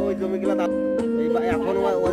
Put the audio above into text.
ওই জমিগুলো এখন ওই দিকে পানি লেগে